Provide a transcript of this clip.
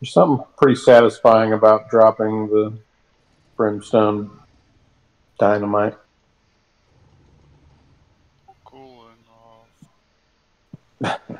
There's something pretty satisfying about dropping the brimstone dynamite. Cool enough.